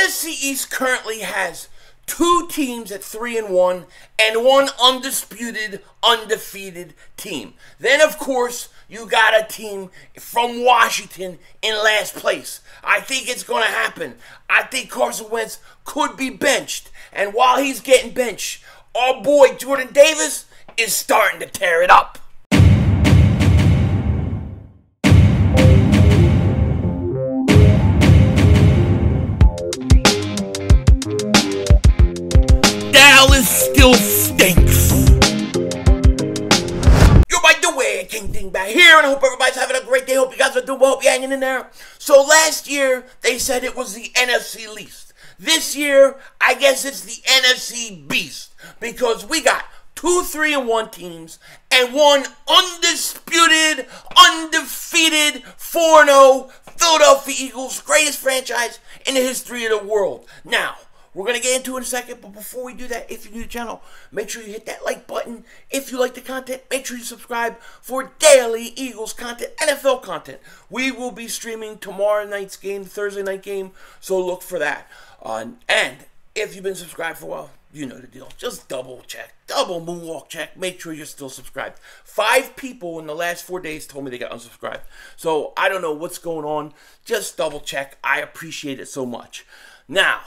NFC East currently has two teams at three and one, and one undisputed, undefeated team. Then, of course, you got a team from Washington in last place. I think it's going to happen. I think Carson Wentz could be benched, and while he's getting benched, our boy Jordan Davis is starting to tear it up. Still stinks. Yo, by the way, King Ding back here, and I hope everybody's having a great day. Hope you guys are doing well. Hope you're hanging in there. So last year they said it was the NFC least. This year, I guess it's the NFC beast because we got two three and one teams and one undisputed, undefeated 4 0 Philadelphia Eagles, greatest franchise in the history of the world. Now, we're going to get into it in a second, but before we do that, if you're new to the channel, make sure you hit that like button. If you like the content, make sure you subscribe for daily Eagles content, NFL content. We will be streaming tomorrow night's game, Thursday night game, so look for that. Uh, and if you've been subscribed for a while, you know the deal. Just double check, double moonwalk check. Make sure you're still subscribed. Five people in the last four days told me they got unsubscribed. So I don't know what's going on. Just double check. I appreciate it so much. Now,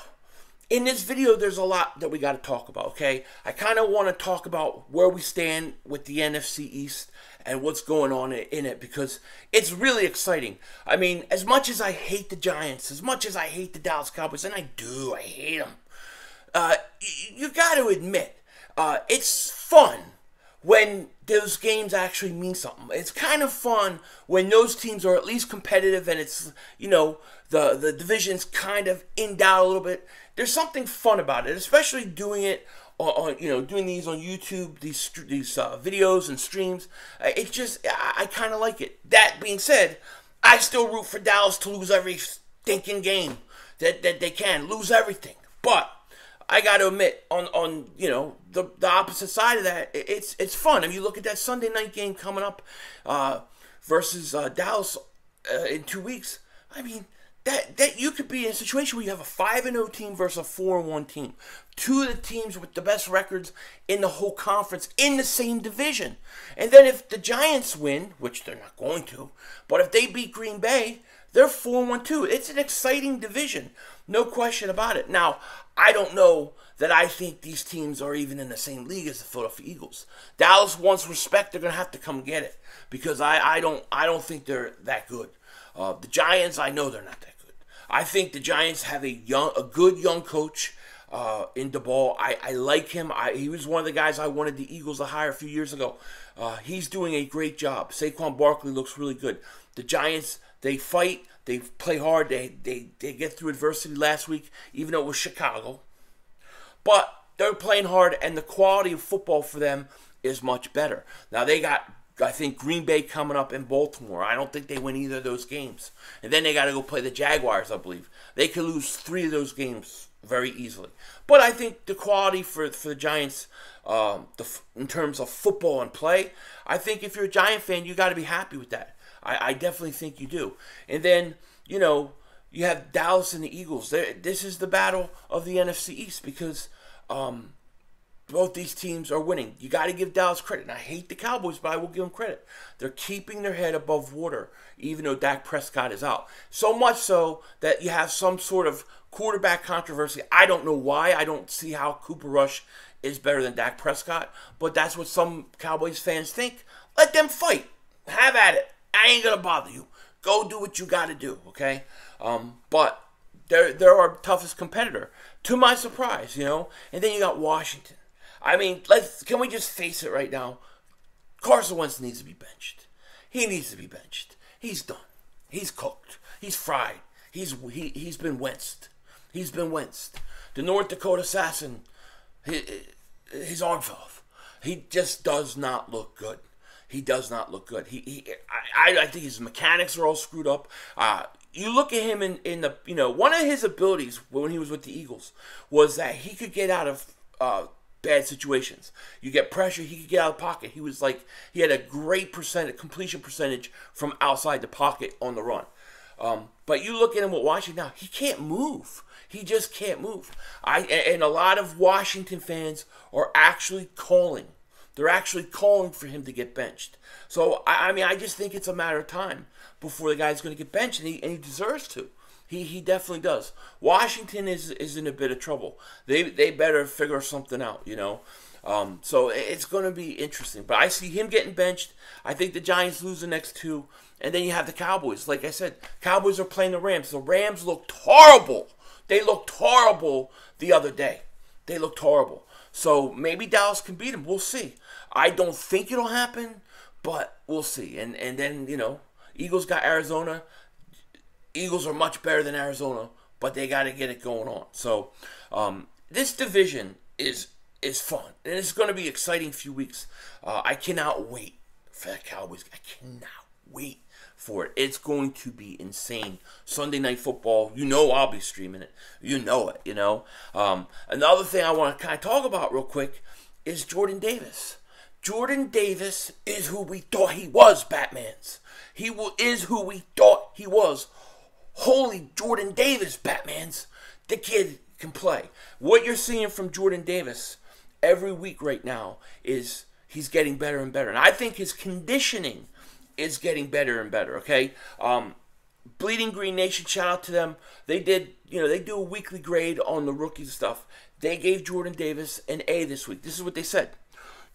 in this video, there's a lot that we got to talk about, okay? I kind of want to talk about where we stand with the NFC East and what's going on in it because it's really exciting. I mean, as much as I hate the Giants, as much as I hate the Dallas Cowboys, and I do, I hate them, uh, you got to admit, uh, it's fun when those games actually mean something. It's kind of fun when those teams are at least competitive and it's, you know, the, the division's kind of in doubt a little bit. There's something fun about it, especially doing it on, on you know, doing these on YouTube, these these uh, videos and streams. Uh, it's just, I, I kind of like it. That being said, I still root for Dallas to lose every stinking game that, that they can, lose everything. But I got to admit, on on you know the the opposite side of that, it's it's fun. I mean, you look at that Sunday night game coming up uh, versus uh, Dallas uh, in two weeks. I mean, that that you could be in a situation where you have a five and zero oh team versus a four and one team, two of the teams with the best records in the whole conference in the same division. And then if the Giants win, which they're not going to, but if they beat Green Bay, they're 4 1 2. It's an exciting division. No question about it. Now, I don't know that I think these teams are even in the same league as the Philadelphia Eagles. Dallas wants respect. They're going to have to come get it because I, I don't I don't think they're that good. Uh, the Giants, I know they're not that good. I think the Giants have a young, a good young coach uh, in Daboll. I, I like him. I, he was one of the guys I wanted the Eagles to hire a few years ago. Uh, he's doing a great job. Saquon Barkley looks really good. The Giants, they fight. They play hard. They, they, they get through adversity last week, even though it was Chicago. But they're playing hard, and the quality of football for them is much better. Now, they got, I think, Green Bay coming up in Baltimore. I don't think they win either of those games. And then they got to go play the Jaguars, I believe. They could lose three of those games very easily. But I think the quality for, for the Giants, um, the, in terms of football and play, I think if you're a Giant fan, you got to be happy with that. I, I definitely think you do. And then, you know, you have Dallas and the Eagles. They're, this is the battle of the NFC East because um, both these teams are winning. You got to give Dallas credit. And I hate the Cowboys, but I will give them credit. They're keeping their head above water, even though Dak Prescott is out. So much so that you have some sort of quarterback controversy. I don't know why. I don't see how Cooper Rush is better than Dak Prescott, but that's what some Cowboys fans think. Let them fight. Have at it. I ain't gonna bother you. Go do what you gotta do, okay? Um, but they're they're our toughest competitor, to my surprise, you know. And then you got Washington. I mean, let's can we just face it right now? Carson Wentz needs to be benched. He needs to be benched. He's done. He's cooked. He's fried. He's he he's been Wentzed. He's been Wentzed. The North Dakota assassin, his, his arm fell off. He just does not look good he does not look good. He, he I, I think his mechanics are all screwed up. Uh, you look at him in, in the, you know, one of his abilities when he was with the Eagles was that he could get out of uh, bad situations. You get pressure, he could get out of pocket. He was like, he had a great percentage, completion percentage from outside the pocket on the run. Um, but you look at him with Washington now, he can't move. He just can't move. I and a lot of Washington fans are actually calling. They're actually calling for him to get benched. So I, I mean, I just think it's a matter of time before the guy's going to get benched, and he, and he deserves to. He, he definitely does. Washington is is in a bit of trouble. They they better figure something out, you know. Um, so it's going to be interesting. But I see him getting benched. I think the Giants lose the next two. And then you have the Cowboys. Like I said, Cowboys are playing the Rams. The Rams looked horrible. They looked horrible the other day. They looked horrible. So maybe Dallas can beat them. We'll see. I don't think it'll happen, but we'll see. And and then, you know, Eagles got Arizona. Eagles are much better than Arizona, but they got to get it going on. So um, this division is is fun, and it's going to be exciting few weeks. Uh, I cannot wait for the Cowboys. I cannot wait for it. It's going to be insane. Sunday night football. You know I'll be streaming it. You know it. You know. Um, another thing I want to kind of talk about real quick is Jordan Davis. Jordan Davis is who we thought he was, Batman's. He is who we thought he was. Holy Jordan Davis, Batman's. The kid can play. What you're seeing from Jordan Davis every week right now is he's getting better and better. And I think his conditioning is getting better and better, okay? Um, Bleeding Green Nation, shout out to them. They did, you know, they do a weekly grade on the rookie stuff. They gave Jordan Davis an A this week. This is what they said.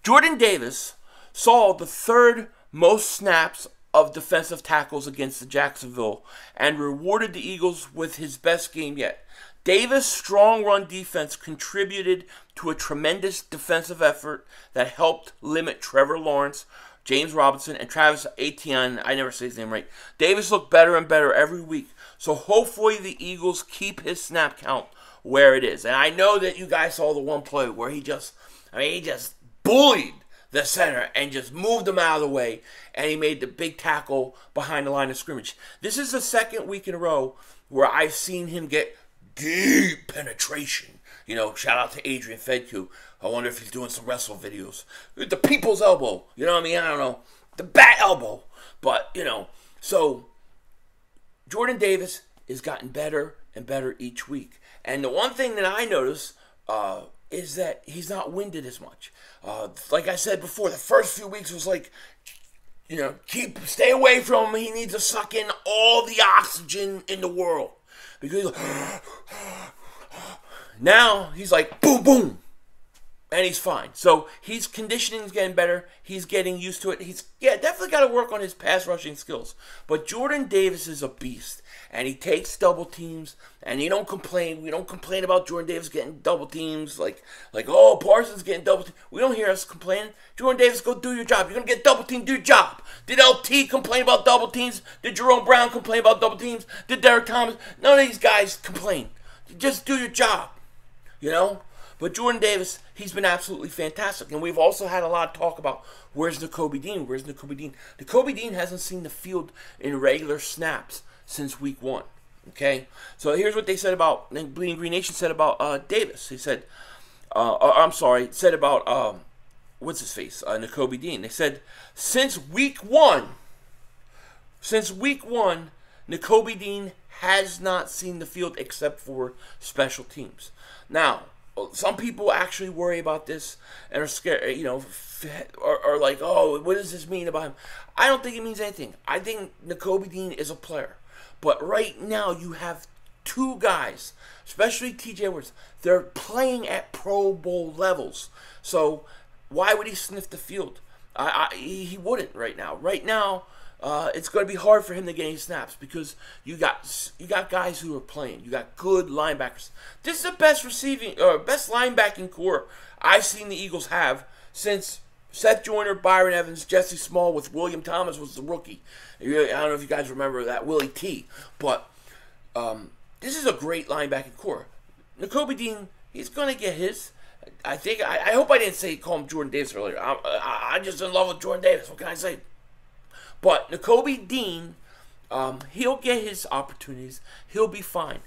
Jordan Davis saw the third most snaps of defensive tackles against the Jacksonville and rewarded the Eagles with his best game yet. Davis' strong run defense contributed to a tremendous defensive effort that helped limit Trevor Lawrence, James Robinson, and Travis Etienne. I never say his name right. Davis looked better and better every week. So hopefully the Eagles keep his snap count where it is. And I know that you guys saw the one play where he just, I mean, he just bullied the center and just moved him out of the way, and he made the big tackle behind the line of scrimmage. This is the second week in a row where I've seen him get deep penetration. You know, shout out to Adrian Fedku. I wonder if he's doing some wrestle videos. The people's elbow. You know what I mean? I don't know. The bat elbow. But, you know, so Jordan Davis has gotten better and better each week. And the one thing that I notice uh, is that he's not winded as much. Uh, like I said before, the first few weeks was like, you know, keep stay away from him. He needs to suck in all the oxygen in the world because now he's like boom boom and he's fine. So his conditioning is getting better. He's getting used to it. He's yeah, definitely got to work on his pass rushing skills. But Jordan Davis is a beast, and he takes double teams, and you don't complain. We don't complain about Jordan Davis getting double teams, like like oh Parsons getting double. Team. We don't hear us complaining. Jordan Davis, go do your job. You're gonna get double team. Do your job. Did LT complain about double teams? Did Jerome Brown complain about double teams? Did Derrick Thomas? None of these guys complain. Just do your job. You know. But Jordan Davis, he's been absolutely fantastic. And we've also had a lot of talk about where's Nakobe Dean? Where's Nakobe Dean? Nakobe Dean hasn't seen the field in regular snaps since week one. Okay? So here's what they said about, Bleeding Green Nation said about uh, Davis. He said, uh, uh, I'm sorry, said about, um, what's his face? Uh, Nakobe Dean. They said, since week one, since week one, Nakobe Dean has not seen the field except for special teams. Now, some people actually worry about this and are scared, you know, are, are like, oh, what does this mean about him? I don't think it means anything. I think Nakobe Dean is a player. But right now, you have two guys, especially TJ Edwards, they're playing at Pro Bowl levels. So why would he sniff the field? I, I, he wouldn't right now. Right now, uh, it's going to be hard for him to get any snaps because you got you got guys who are playing. You got good linebackers. This is the best receiving or best linebacking corps I've seen the Eagles have since Seth Joyner, Byron Evans, Jessie Small with William Thomas was the rookie. I don't know if you guys remember that Willie T, but um, this is a great linebacking corps. Nakobe Dean, he's going to get his. I think I, I, hope I didn't say call him Jordan Davis earlier. I, I, I'm just in love with Jordan Davis. What can I say? But Nakobe Dean, um, he'll get his opportunities. He'll be fine.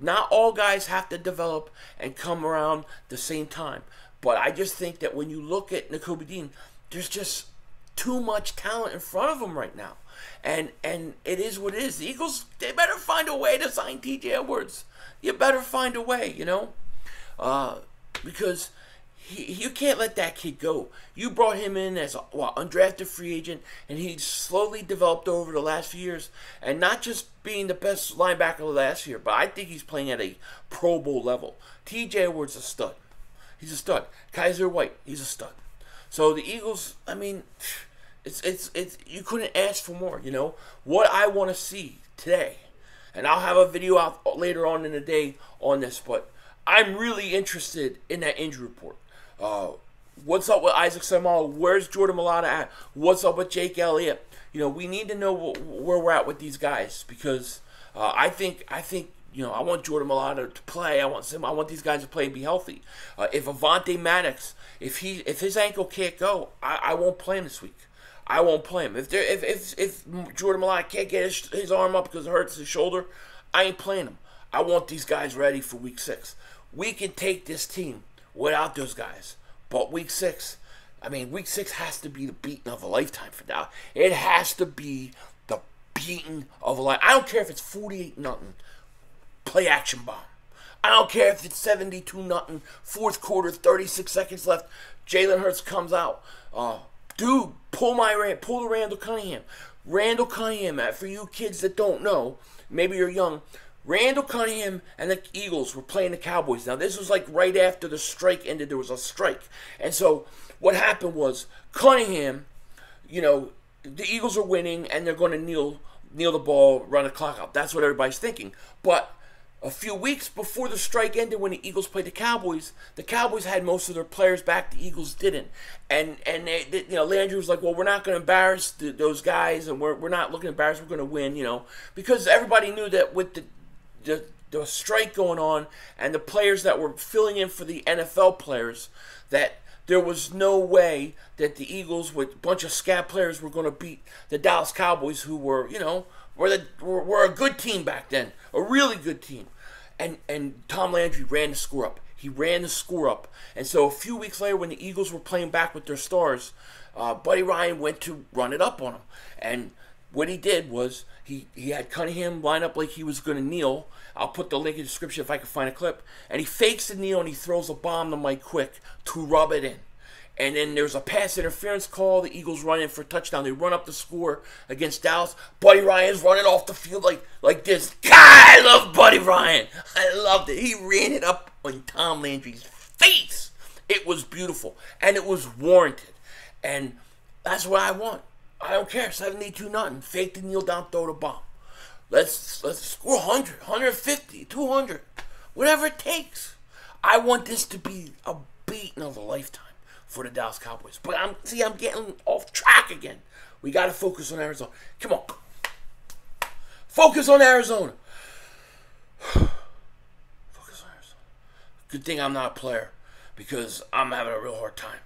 Not all guys have to develop and come around the same time. But I just think that when you look at Nakobe Dean, there's just too much talent in front of him right now. And and it is what it is. The Eagles they better find a way to sign TJ Edwards. you better find a way, you know, uh, because he, you can't let that kid go. You brought him in as a what, undrafted free agent, and he slowly developed over the last few years, and not just being the best linebacker last year, but I think he's playing at a Pro Bowl level. T.J. Edwards a stud. He's a stud. Kyzir White, he's a stud. So the Eagles, I mean, it's it's it's you couldn't ask for more. You know what I want to see today, and I'll have a video out later on in the day on this, but. I'm really interested in that injury report. Uh, what's up with Isaac Seumalo? Where's Jordan Mailata at? What's up with Jake Elliott? You know, we need to know where we're at with these guys because uh, I think I think you know I want Jordan Mailata to play. I want some. I want these guys to play and be healthy. Uh, if Avonte Maddox, if he if his ankle can't go, I, I won't play him this week. I won't play him. If if if, if Jordan Mailata can't get his, his arm up because it hurts his shoulder, I ain't playing him. I want these guys ready for week six. We can take this team without those guys. But week six, I mean, week six has to be the beating of a lifetime for now. It has to be the beating of a life. I don't care if it's 48 nothing. Play action bomb. I don't care if it's 72 nothing. Fourth quarter, 36 seconds left. Jalen Hurts comes out. Uh, dude, pull my pull the Randall Cunningham. Randall Cunningham, for you kids that don't know, maybe you're young. Randall Cunningham and the Eagles were playing the Cowboys. Now, this was like right after the strike ended. There was a strike. And so what happened was Cunningham, you know, the Eagles are winning and they're going to kneel, kneel the ball, run the clock out. That's what everybody's thinking. But a few weeks before the strike ended when the Eagles played the Cowboys, the Cowboys had most of their players back. The Eagles didn't. And and they, they, you know Landry was like, well, we're not going to embarrass the, those guys, and we're, we're not looking embarrassed. We're going to win, you know, because everybody knew that with the the, the strike going on and the players that were filling in for the NFL players that there was no way that the Eagles with a bunch of scat players were going to beat the Dallas Cowboys who were, you know, were, the, were, were a good team back then, a really good team. And, and Tom Landry ran the score up. He ran the score up. And so a few weeks later, when the Eagles were playing back with their stars, uh, Buddy Ryan went to run it up on them. And what he did was he, he had Cunningham line up like he was going to kneel. I'll put the link in the description if I can find a clip. And he fakes the kneel and he throws a bomb to Mike Quick to rub it in. And then there's a pass interference call. The Eagles run in for a touchdown. They run up the score against Dallas. Buddy Ryan's running off the field like like this. God, I love Buddy Ryan. I loved it. He ran it up on Tom Landry's face. It was beautiful. And it was warranted. And that's what I want. I don't care. 72 nothing. Fake the kneel down, throw the bomb. Let's let's score 100, 150, 200, whatever it takes. I want this to be a beating of a lifetime for the Dallas Cowboys. But I'm see, I'm getting off track again. We got to focus on Arizona. Come on, focus on Arizona. focus on Arizona. Good thing I'm not a player because I'm having a real hard time.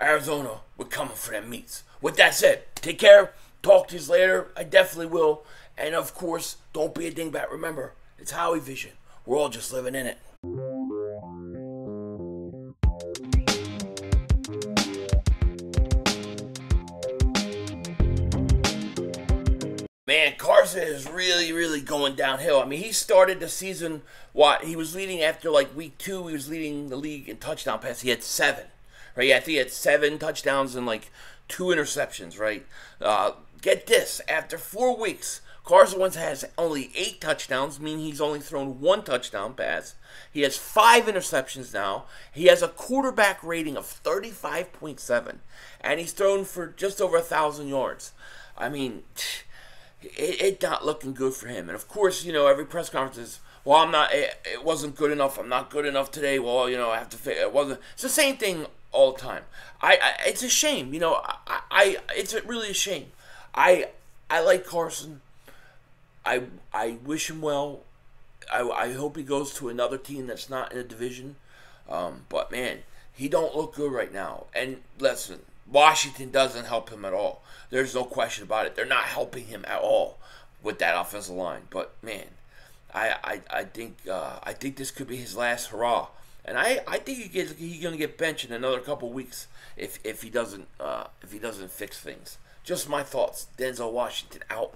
Arizona, we're coming for them meats. With that said, take care. Talk to you later. I definitely will. And of course, don't be a dingbat. Remember, it's Howie Vision. We're all just living in it. Man, Carson is really, really going downhill. I mean, he started the season, what? He was leading after like week two, he was leading the league in touchdown pass. He had seven, right? I think he had seven touchdowns and like two interceptions, right? Uh, get this after four weeks, Carson Wentz has only eight touchdowns, meaning he's only thrown one touchdown pass. He has five interceptions now. He has a quarterback rating of 35.7, and he's thrown for just over a thousand yards. I mean, it, it not looking good for him. And of course, you know, every press conference is, well, I'm not, it, it wasn't good enough. I'm not good enough today. Well, you know, I have to, it wasn't. It's the same thing all time. I, I it's a shame, you know. I, I it's really a shame. I I like Carson. I I wish him well. I, I hope he goes to another team that's not in a division. Um, but man, he don't look good right now. And listen, Washington doesn't help him at all. There's no question about it. They're not helping him at all with that offensive line. But man, I I, I think uh, I think this could be his last hurrah. And I, I think he gets, he's going to get benched in another couple weeks if if he doesn't uh, if he doesn't fix things. Just my thoughts. Denzel Washington out.